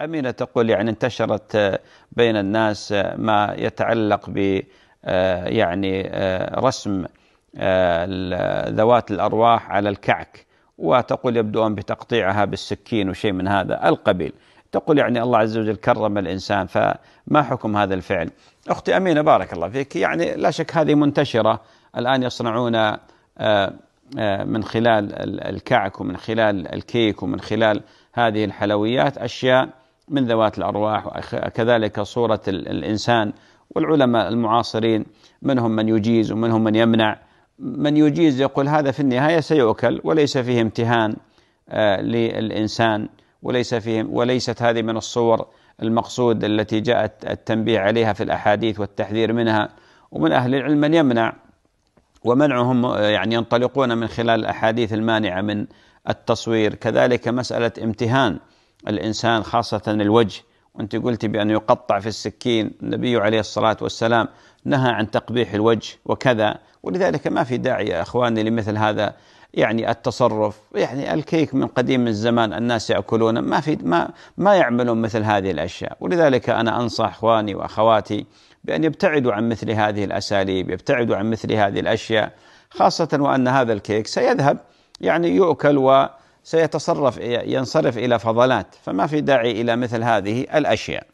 أمينة تقول يعني انتشرت بين الناس ما يتعلق ب يعني رسم ذوات الأرواح على الكعك. وتقول يبدون بتقطيعها بالسكين وشيء من هذا القبيل. تقول يعني الله عز وجل كرم الإنسان فما حكم هذا الفعل؟ أختي أمينة بارك الله فيك. يعني لا شك هذه منتشرة الآن يصنعون آه، آه، من خلال الكعك ومن خلال الكيك ومن خلال هذه الحلويات أشياء من ذوات الأرواح وكذلك صورة الإنسان والعلماء المعاصرين منهم من يجيز ومنهم من يمنع. من يجيز يقول هذا في النهاية سيؤكل وليس فيه امتهان آه، للإنسان وليس فيه وليست هذه من الصور المقصود التي جاءت التنبيه عليها في الأحاديث والتحذير منها. ومن أهل العلم من يمنع ومنعهم يعني ينطلقون من خلال الأحاديث المانعة من التصوير. كذلك مسألة امتهان. الإنسان خاصة الوجه. وأنت قلت بأن يقطع في السكين. النبي عليه الصلاة والسلام نهى عن تقبيح الوجه وكذا. ولذلك ما في داعي يا إخواني لمثل هذا يعني التصرف يعني الكيك من قديم الزمان الناس يأكلونه. ما في ما ما يعملون مثل هذه الأشياء. ولذلك أنا أنصح إخواني وأخواتي بأن يبتعدوا عن مثل هذه الأساليب يبتعدوا عن مثل هذه الأشياء خاصة وأن هذا الكيك سيذهب يعني يؤكل وسيتصرف ينصرف إلى فضلات. فما في داعي إلى مثل هذه الأشياء.